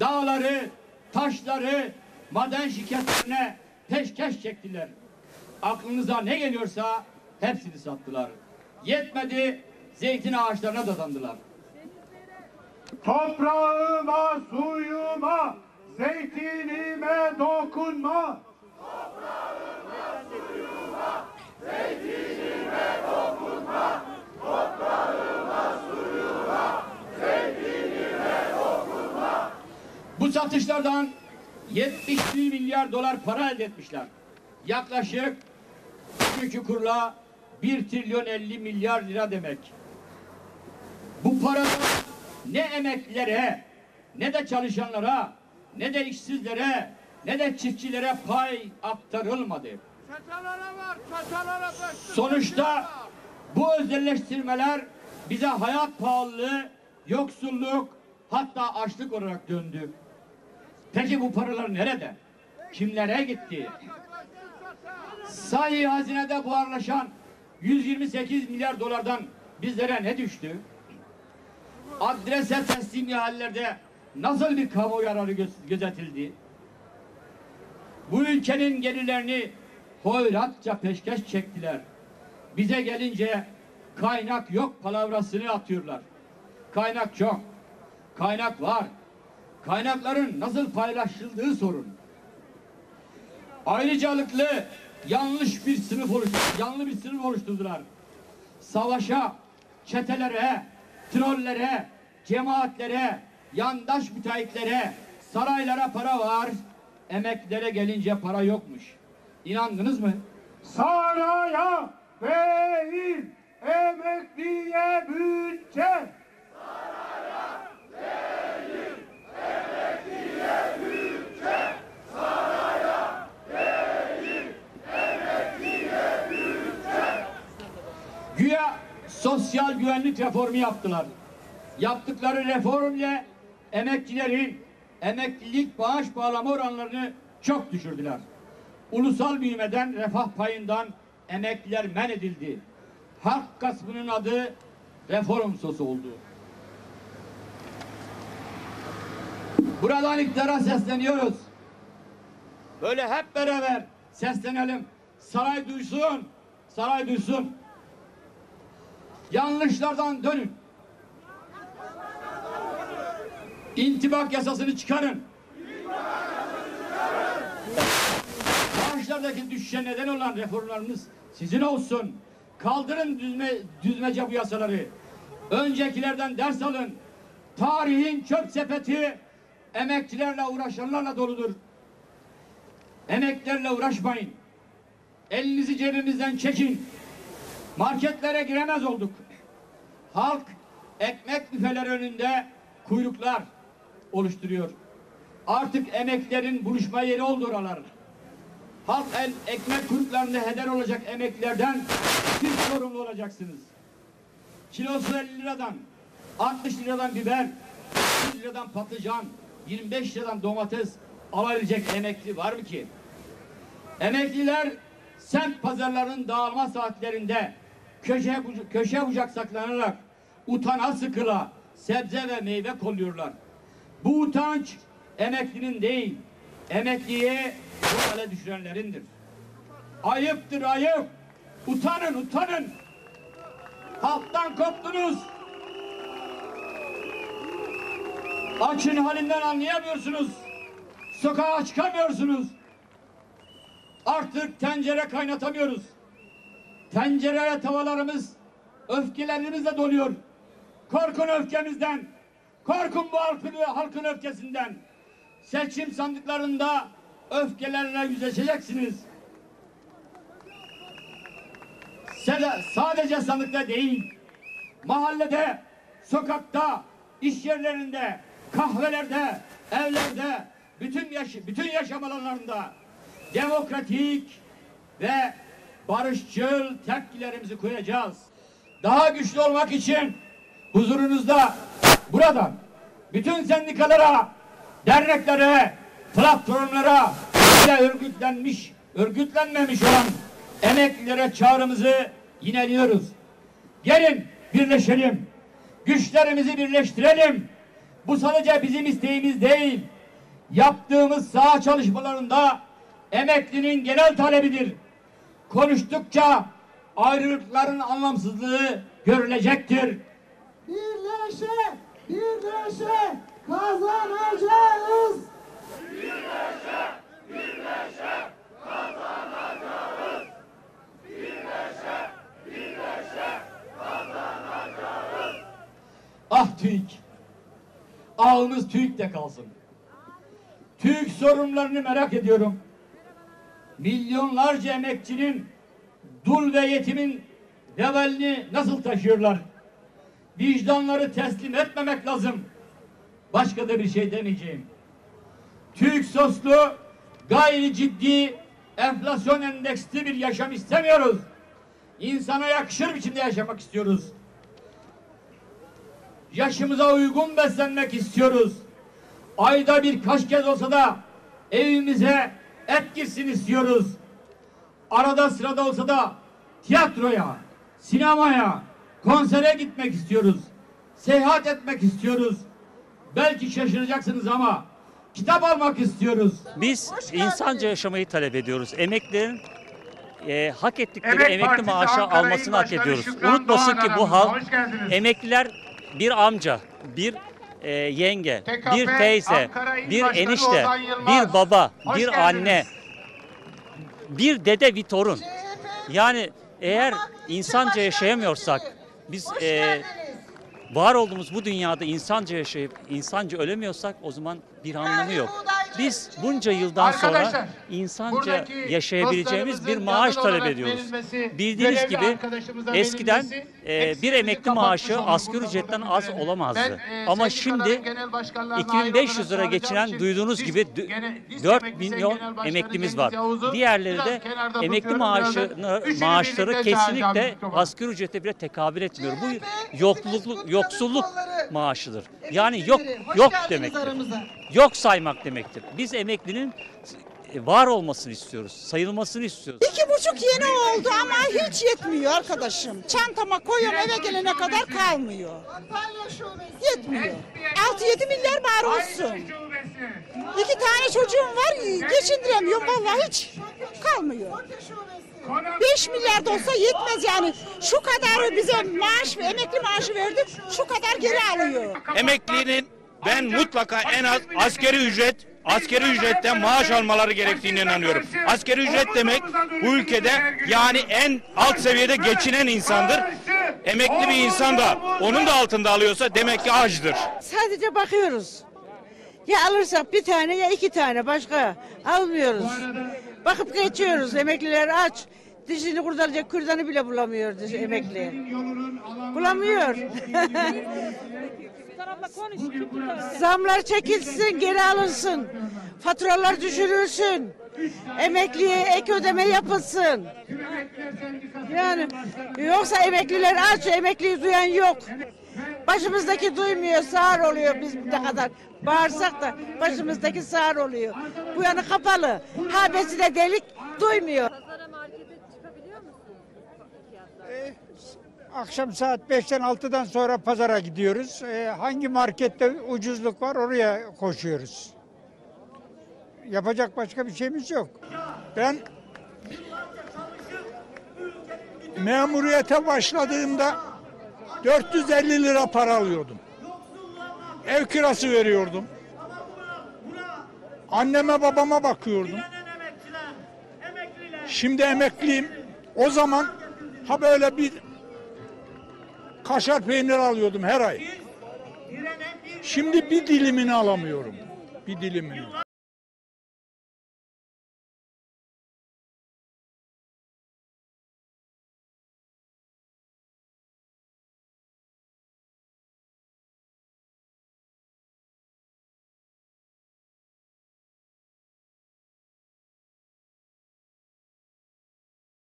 dağları, taşları maden şirketlerine peşkeş çektiler. Aklınıza ne geliyorsa hepsini sattılar. Yetmedi zeytin ağaçlarına dadandılar. Toprağıma, suyuma, zeytinime dokunma. Satışlardan 70 milyar dolar para elde etmişler. Yaklaşık bugünkü kurla 1 trilyon 50 milyar lira demek. Bu para ne emeklilere, ne de çalışanlara, ne de işsizlere, ne de çiftçilere pay aktarılmadı. Var, beşli Sonuçta bu özelleştirmeler bize hayat pahalılığı, yoksulluk, hatta açlık olarak döndü. Peki bu paralar nerede? Kimlere gitti? Sahi hazinede buharlaşan 128 milyar dolardan bizlere ne düştü? Adrese teslim ihallelerde nasıl bir kamu yararı gö- gözetildi? Bu ülkenin gelirlerini hoyratça peşkeş çektiler. Bize gelince kaynak yok palavrasını atıyorlar. Kaynak çok. Kaynak var. Kaynakların nasıl paylaşıldığı sorun. Ayrıcalıklı yanlış bir sınıf oluşturdular. Yanlı bir sınıf oluşturdular. Savaşa, çetelere, trollere, cemaatlere, yandaş müteahhitlere, saraylara para var. Emeklilere gelince para yokmuş. İnandınız mı? Saraya değil, emekliye bütçe. Güya sosyal güvenlik reformu yaptılar. Yaptıkları reformle emekçilerin emeklilik bağış bağlama oranlarını çok düşürdüler. Ulusal büyümeden refah payından emekliler men edildi. Halk kasmının adı reform sosu oldu. Buradan iktidara sesleniyoruz. Böyle hep beraber seslenelim. Saray duysun. Saray duysun. Yanlışlardan dönün. İntibak yasasını çıkarın. Maaşlardaki düşüşe neden olan reformlarınız sizin olsun. Kaldırın düzme, düzmece bu yasaları. Öncekilerden ders alın. Tarihin çöp sepeti emekçilerle uğraşanlarla doludur. Emeklerle uğraşmayın. Elinizi cebimizden çekin. Marketlere giremez olduk. Halk ekmek büfeleri önünde kuyruklar oluşturuyor. Artık emeklerin buluşma yeri oldu oralar. Halk el, ekmek kuyruklarında heder olacak emeklerden siz sorumlu olacaksınız. Kilosu 50 liradan, 60 liradan biber, 100 liradan patlıcan, 25 liradan domates alabilecek emekli var mı ki? Emekliler semt pazarlarının dağılma saatlerinde köşe, köşe bucak saklanarak utana sıkıla sebze ve meyve kolluyorlar. Bu utanç emeklinin değil, emekliye bu hale düşürenlerindir. Ayıptır ayıp. Utanın utanın. Halktan koptunuz. Açın halinden anlayamıyorsunuz. Sokağa çıkamıyorsunuz. Artık tencere kaynatamıyoruz. Tencere tavalarımız öfkelerimizle doluyor. Korkun öfkemizden. Korkun bu halkın, halkın öfkesinden. Seçim sandıklarında öfkelerle yüzleşeceksiniz. Sadece sandıkta değil, mahallede, sokakta, iş yerlerinde, kahvelerde, evlerde, bütün yaş bütün yaşam alanlarında demokratik ve barışçıl tepkilerimizi koyacağız. Daha güçlü olmak için huzurunuzda buradan bütün sendikalara, derneklere, platformlara ve örgütlenmiş, örgütlenmemiş olan emeklilere çağrımızı yineliyoruz. Gelin birleşelim. Güçlerimizi birleştirelim. Bu sadece bizim isteğimiz değil. Yaptığımız saha çalışmalarında emeklinin genel talebidir. Konuştukça ayrılıkların anlamsızlığı görülecektir. Birleşe, birleşe kazanacağız. Ah TÜİK! Ağımız TÜİK'te kalsın. TÜİK sorunlarını merak ediyorum. Milyonlarca emekçinin, dul ve yetimin vebalini nasıl taşıyorlar? Vicdanları teslim etmemek lazım. Başka da bir şey demeyeceğim. TÜİK soslu, gayri ciddi, enflasyon endeksli bir yaşam istemiyoruz. İnsana yakışır biçimde yaşamak istiyoruz. Yaşımıza uygun beslenmek istiyoruz. Ayda birkaç kez olsa da evimize et girsin istiyoruz. Arada sırada olsa da tiyatroya, sinemaya, konsere gitmek istiyoruz. Seyahat etmek istiyoruz. Belki şaşıracaksınız ama kitap almak istiyoruz. Biz insanca yaşamayı talep ediyoruz. Emeklilerin e, hak ettikleri Emek emekli Partisi maaşı Ankara almasını hak ediyoruz. Şükran Unutmasın Doğan ki bu halk emekliler bir amca, bir e, yenge, TKP bir teyze, bir enişte, bir baba, Hoş bir geldiniz. anne, bir dede, bir torun. Yani eğer insanca yaşayamıyorsak, biz e, var olduğumuz bu dünyada insanca yaşayıp insanca ölemiyorsak o zaman bir anlamı yok. Biz bunca yıldan sonra Arkadaşlar, insanca buradaki yaşayabileceğimiz bir maaş talep ediyoruz. Bildiğiniz gibi eskiden verilmesi, e, bir emekli maaşı asgari ücretten az olamazdı. Ben, e, Ama şimdi genel başkanlarına 2500 ayrı lira için duyduğunuz biz gibi gene- biz 4 Emekli milyon emeklimiz var. Yavuz'u Diğerleri de emekli tutuyorum. maaşı Birazdan üçünü maaşları kesinlikle asgari ücrete bile tekabül etmiyor. Bu yokluk yoksulluk maaşıdır. Yani yok yok demektir. Yok saymak demektir. Biz emeklinin var olmasını istiyoruz. Sayılmasını istiyoruz. İki buçuk yeni oldu ama hiç yetmiyor arkadaşım. Çantama koyuyorum eve gelene kadar kalmıyor. Yetmiyor. 6-7 milyar var olsun. İki tane çocuğum var geçindiremiyorum vallahi hiç kalmıyor. 5 milyar da olsa yetmez yani. Şu kadarı bize maaş ve emekli maaşı verdi şu kadar geri alıyor. emeklinin ben mutlaka en az askeri ücret askeri ücretten maaş almaları gerektiğine inanıyorum. Askeri ücret demek bu ülkede yani en alt seviyede geçinen insandır. Emekli bir insan da onun da altında alıyorsa demek ki açdır. Sadece bakıyoruz. Ya alırsak bir tane ya iki tane başka almıyoruz. Bakıp geçiyoruz. Emekliler aç. Dişini kurtaracak kürdanı bile bulamıyor diş- emekli. Bulamıyor. Zamlar çekilsin, geri alınsın. Faturalar düşürülsün. Emekliye ek ödeme yapılsın. Yani yoksa emekliler aç, emekliyi duyan yok. Başımızdaki duymuyor, sağır oluyor biz ne kadar. Bağırsak da başımızdaki sağır oluyor. Bu yanı kapalı. Habesi de delik, duymuyor. Akşam saat 5'ten 6'dan sonra pazara gidiyoruz. Ee, hangi markette ucuzluk var oraya koşuyoruz. Yapacak başka bir şeyimiz yok. Ben memuriyete başladığımda 450 lira para alıyordum. Ev kirası veriyordum. Anneme babama bakıyordum. Şimdi emekliyim. O zaman ha böyle bir kaşar peynir alıyordum her ay. Şimdi bir dilimini alamıyorum. Bir dilimini.